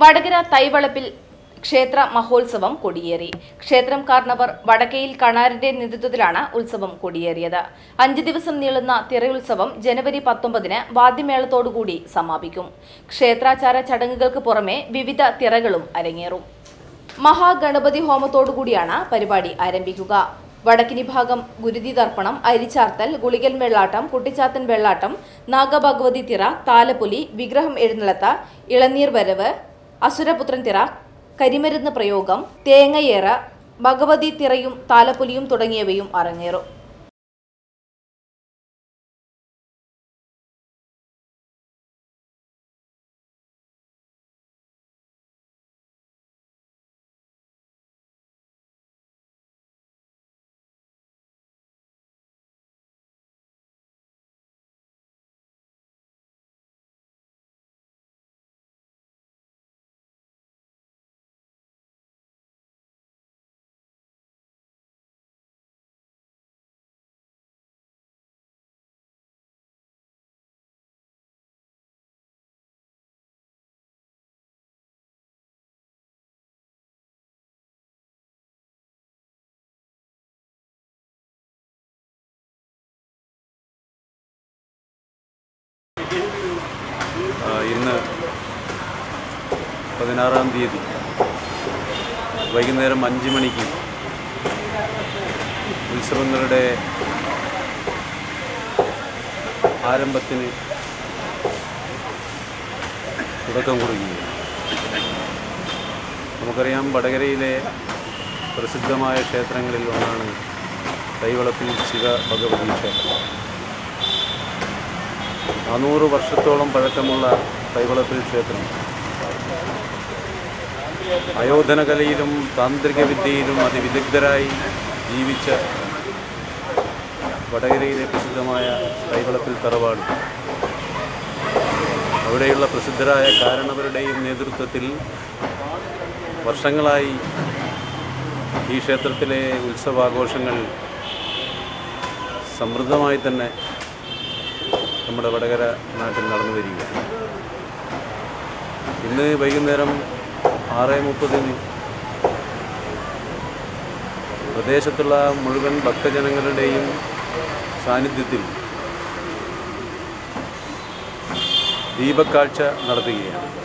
വടകര തൈവളപ്പിൽ ക്ഷേത്ര മഹോത്സവം കൊടിയേറി. ക്ഷേത്രം കാർണവർ വടക്കയിൽ കണാറിന്റെ നേതൃത്വത്തിലാണ് ഉത്സവം കൊടിയേറിയത്. അഞ്ച് ദിവസം നീളുന്ന തിറയുത്സവം ജനുവരി പത്തൊമ്പതിന് വാദ്യമേളത്തോടുകൂടി സമാപിക്കും. ക്ഷേത്രാചാര ചടങ്ങുകൾക്ക് പുറമെ വിവിധ തിറകളും അരങ്ങേറും. മഹാഗണപതി ഹോമത്തോടുകൂടിയാണ് പരിപാടി ആരംഭിക്കുക. വടക്കിനി ഭാഗം ഗുരുതി തർപ്പണം അരിച്ചാർത്തൽ ഗുളികൻ വെള്ളാട്ടം കുട്ടിച്ചാത്തൻ വെള്ളാട്ടം നാഗഭഗവതി തിറ താലപ്പൊലി വിഗ്രഹം എഴുന്നള്ളത്ത ഇളനീർ വരവ് അസുരപുത്രൻ തിറ കരിമരുന്ന് പ്രയോഗം തേങ്ങയേറ ഭഗവതി തിറയും താലപ്പൊലിയും തുടങ്ങിയവയും അരങ്ങേറും. ഇന്ന് പതിനാറാം തീയതി വൈകുന്നേരം അഞ്ച് മണിക്ക് ഉത്സവങ്ങളുടെ ആരംഭത്തിന് തുടക്കം കുറിക്കുന്നു നമുക്കറിയാം വടകരയിലെ പ്രസിദ്ധമായ ക്ഷേത്രങ്ങളിൽ ഒന്നാണ് കൈവളപ്പിൽ ശിവ ഭഗവതി ക്ഷേത്രം. നാനൂറ് വർഷത്തോളം പഴക്കമുള്ള കൈവളപ്പിൽ ക്ഷേത്രം. അയോധനകലയിലും താന്ത്രിക വിദ്യയിലും അതിവിദഗ്ധരായി ജീവിച്ച വടകരയിലെ പ്രസിദ്ധമായ കൈവളപ്പിൽ തറവാട്. അവിടെയുള്ള പ്രസിദ്ധരായ കാരണവരുടെയും നേതൃത്വത്തിൽ വർഷങ്ങളായി ഈ ക്ഷേത്രത്തിലെ ഉത്സവാഘോഷങ്ങൾ സമൃദ്ധമായി തന്നെ നമ്മുടെ വടകര നാട്ടിൽ നടന്നു വരിക. ഇന്ന് വൈകുന്നേരം ആറ് മുപ്പതിന് പ്രദേശത്തുള്ള മുഴുവൻ ഭക്തജനങ്ങളുടെയും സാന്നിധ്യത്തിൽ ദീപക്കാഴ്ച നടത്തുകയാണ്.